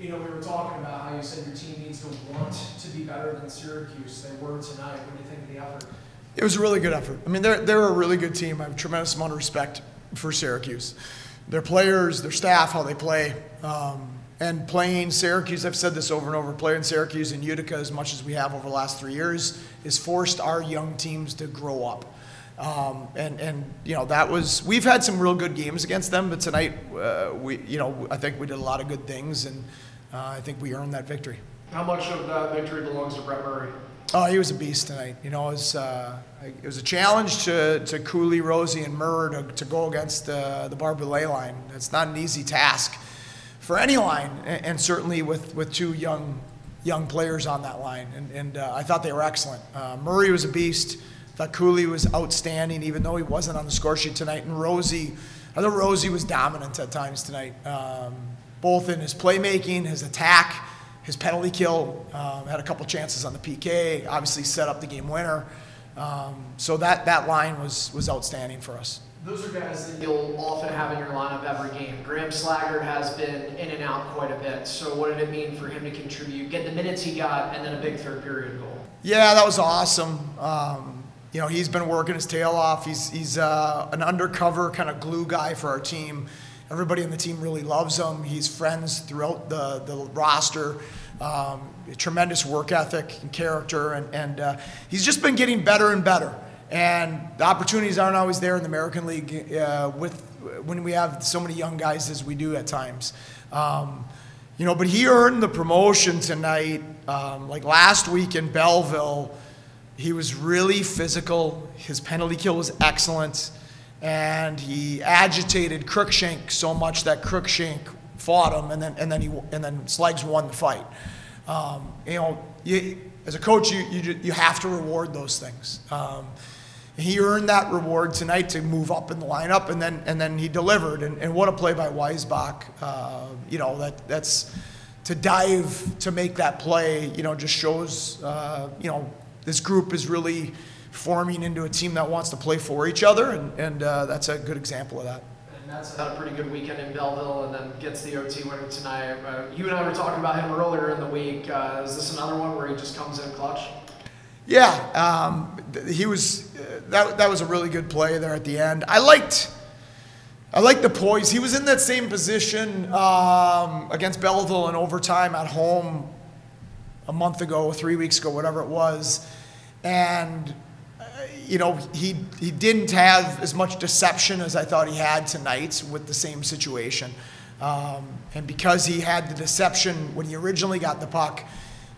You know, we were talking about how you said your team needs to want to be better than Syracuse. They were tonight. What do you think of the effort? It was a really good effort. I mean, they're, they're a really good team. I have a tremendous amount of respect for Syracuse. Their players, their staff, how they play. Um, and playing Syracuse, I've said this over and over, playing Syracuse and Utica as much as we have over the last three years has forced our young teams to grow up. Um, and, and, you know, that was, we've had some real good games against them, but tonight, uh, we, you know, I think we did a lot of good things, and I think we earned that victory. How much of that victory belongs to Brett Murray? Oh, he was a beast tonight. You know, it was, uh, it was a challenge to, to Kulich, Rosie, and Murr to, to go against uh, the Barber-Lay line. It's not an easy task for any line, and, and, certainly with, with two young young players on that line. And, and uh, I thought they were excellent. Uh, Murray was a beast. I thought Kulich was outstanding, even though he wasn't on the score sheet tonight. And Rosie, I thought Rosie was dominant at times tonight, um, both in his playmaking, his attack his penalty kill, um, had a couple chances on the PK, obviously set up the game winner. Um, so that, that line was, was outstanding for us. Those are guys that you'll often have in your lineup every game. Graham Slaggert has been in and out quite a bit. So what did it mean for him to contribute, get the minutes he got, and then a big third period goal? Yeah, that was awesome. Um, you know, he's been working his tail off. He's, he's uh, an undercover kind of glue guy for our team. Everybody on the team really loves him. He's friends throughout the, the roster. Um, tremendous work ethic and character, and, and uh, he's just been getting better and better. And the opportunities aren't always there in the American League uh, with when we have so many young guys as we do at times. Um, you know, but he earned the promotion tonight. Um, like last week in Belleville, he was really physical. His penalty kill was excellent and he agitated Cruikshank so much that Cruikshank fought him, and then and then he and then Sleggs won the fight. Um, you know, you, as a coach, you, you you have to reward those things. Um, he earned that reward tonight to move up in the lineup, and then and then he delivered. And, and what a play by Weissbach! Uh, you know that that's to dive to make that play. You know, just shows uh, you know this group is really forming into a team that wants to play for each other, and, and uh, that's a good example of that. And that's had a pretty good weekend in Belleville, and then gets the OT winner tonight. Uh, you and I were talking about him earlier in the week. Uh, is this another one where he just comes in clutch? Yeah, um, he was. Uh, that that was a really good play there at the end. I liked. I liked the poise. He was in that same position um, against Belleville in overtime at home a month ago, three weeks ago, whatever it was, and you know, he, he didn't have as much deception as I thought he had tonight with the same situation. Um, and because he had the deception when he originally got the puck,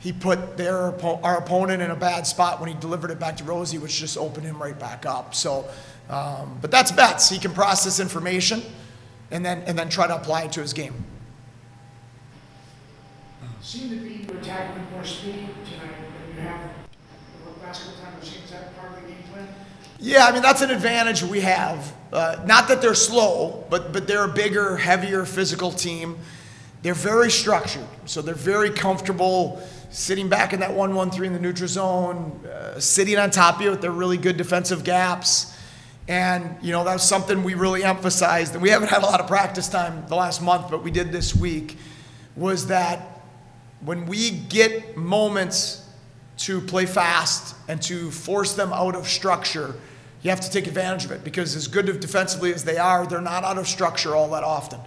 he put their our opponent in a bad spot when he delivered it back to Rosie, which just opened him right back up. So, um, but that's Betts. He can process information and then and then try to apply it to his game. Seem to be attacking more speed tonight than you have couple times. Is that part of the game plan? Yeah, I mean that's an advantage we have. Uh, not that they're slow, but but they're a bigger, heavier physical team. They're very structured, so they're very comfortable sitting back in that one-one-three in the neutral zone, uh, sitting on top of you with their really good defensive gaps. And you know that's something we really emphasized, and we haven't had a lot of practice time the last month, but we did this week. Was that when we get moments to play fast and to force them out of structure, you have to take advantage of it because as good defensively as they are, they're not out of structure all that often.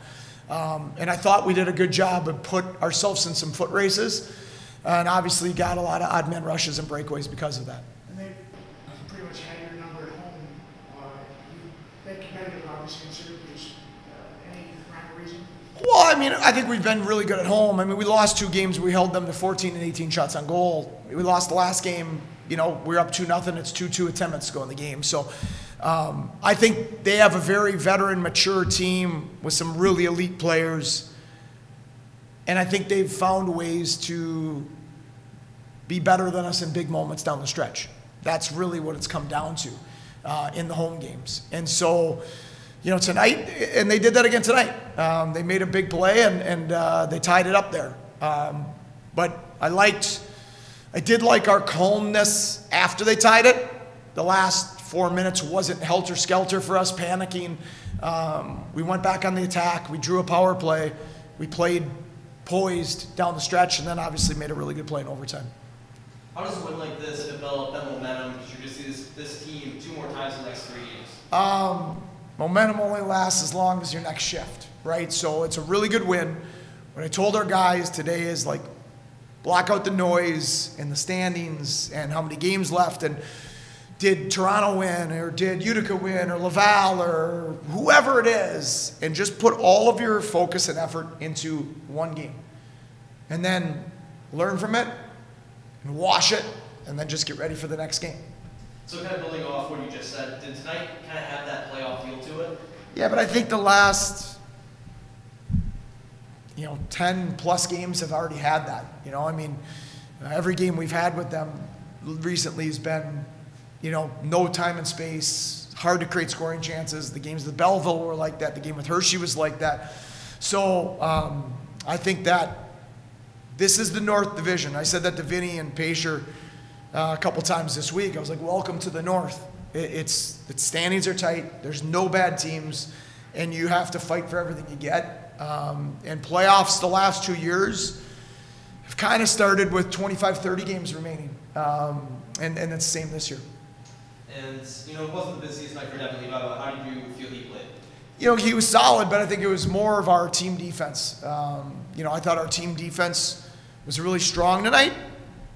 Um, and I thought we did a good job of put ourselves in some foot races, and obviously got a lot of odd man rushes and breakaways because of that. And they pretty much had your number at home. Uh, you, they competitive, obviously, in. Uh, any rhyme or reason? Well, I mean, I think we've been really good at home. I mean, we lost two games. We held them to 14 and 18 shots on goal. We lost the last game you know, we're up 2 nothing. It's 2 2 attempts to go in the game. So um, I think they have a very veteran, mature team with some really elite players. And I think they've found ways to be better than us in big moments down the stretch. That's really what it's come down to uh, in the home games. And so, you know, tonight, and they did that again tonight. Um, they made a big play and, and uh, they tied it up there. Um, but I liked I did like our calmness after they tied it. The last four minutes wasn't helter skelter for us, panicking. Um, we went back on the attack. We drew a power play. We played poised down the stretch, and then obviously made a really good play in overtime. How does a win like this develop that momentum? Because you're going to see this, this team two more times in the next three games. Um, momentum only lasts as long as your next shift, right? So it's a really good win. What I told our guys today is like, block out the noise and the standings and how many games left and did Toronto win or did Utica win or Laval or whoever it is, and just put all of your focus and effort into one game. And then learn from it and wash it and then just get ready for the next game. So kind of building off what you just said, did tonight kind of have that playoff feel to it? Yeah, but I think the last, you know, 10 plus games have already had that. You know, I mean, every game we've had with them recently has been, you know, no time and space, hard to create scoring chances. The games with Belleville were like that. The game with Hershey was like that. So um, I think that this is the North Division. I said that to Vinny and Pacer uh, a couple times this week. I was like, welcome to the North. It, it's, the standings are tight. There's no bad teams, and you have to fight for everything you get. Um, and playoffs the last two years have kind of started with 25, 30 games remaining. Um, and, and it's the same this year. And, you know, it wasn't the busiest night for Devon Levi, but how did you feel he played? You know, he was solid, but I think it was more of our team defense. Um, you know, I thought our team defense was really strong tonight.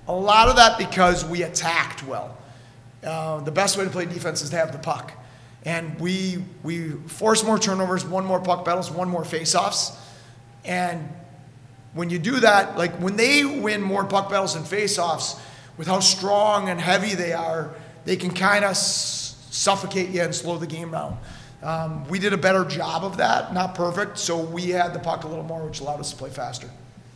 A lot of that because we attacked well. Uh, the best way to play defense is to have the puck. And we, we forced more turnovers, one more puck battles, one more faceoffs. And when you do that, like when they win more puck battles and faceoffs, with how strong and heavy they are, they can kind of suffocate you and slow the game down. Um, we did a better job of that, not perfect, so we had the puck a little more, which allowed us to play faster.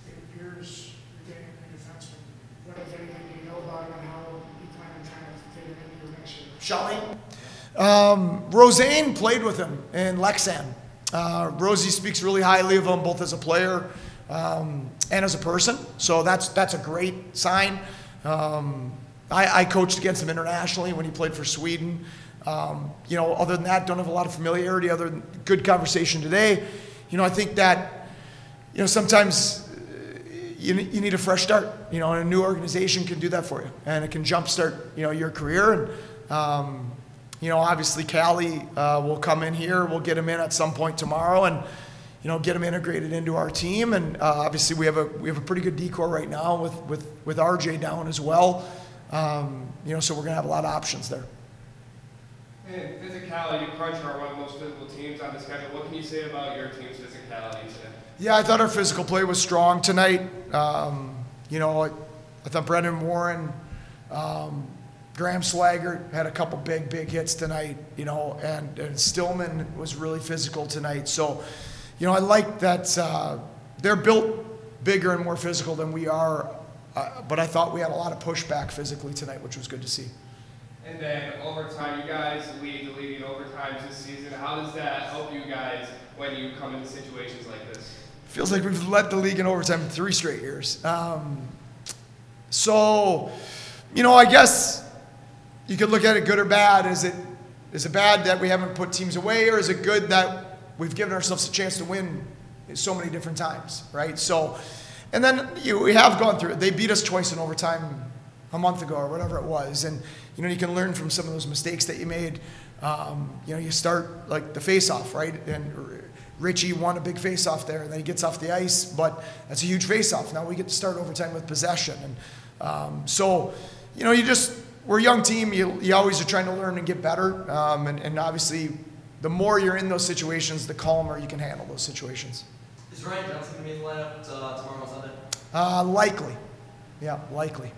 It appears you're getting a defenseman. What, if anything, do you know about him and how you plan on trying to fit him into next? Um, Rosén played with him in Leksand. Uh, Rosie speaks really highly of him, both as a player um, and as a person. So that's that's a great sign. Um, I, I coached against him internationally when he played for Sweden. Um, you know, other than that, don't have a lot of familiarity. Other than good conversation today. You know, I think that you know sometimes uh, you, you need a fresh start. You know, and a new organization can do that for you, and it can jumpstart you know your career. And um, you know, obviously Callie uh, will come in here. We'll get him in at some point tomorrow, and you know, get him integrated into our team. And uh, obviously we have a we have a pretty good D corps right now with with with RJ down as well. Um, you know, so we're gonna have a lot of options there. And physicality, Crunch are one of the most physical teams on the schedule. What can you say about your team's physicality today? Yeah, I thought our physical play was strong tonight. Um, you know, I, I thought Brendan Warren, um, Graham Slaggert had a couple big, big hits tonight, you know, and, and Stillman was really physical tonight. So, you know, I like that uh, they're built bigger and more physical than we are, uh, but I thought we had a lot of pushback physically tonight, which was good to see. And then overtime, you guys lead the league in overtimes this season. How does that help you guys when you come into situations like this? Feels like we've led the league in overtime three straight years. Um, so, you know, I guess you could look at it good or bad. Is it is it bad that we haven't put teams away, or is it good that we've given ourselves a chance to win so many different times, right? So, and then you, we have gone through it. They beat us twice in overtime a month ago or whatever it was, and you know you can learn from some of those mistakes that you made. Um, you know, you start like the face-off, right? And Richie won a big face-off there, and then he gets off the ice, but that's a huge face-off. Now we get to start overtime with possession, and um, so you know you just we're a young team. You, you always are trying to learn and get better, um, and, and obviously the more you're in those situations, the calmer you can handle those situations. Is Ryan Johnson going to be in the lineup uh, tomorrow on Sunday? Uh, likely, yeah, likely.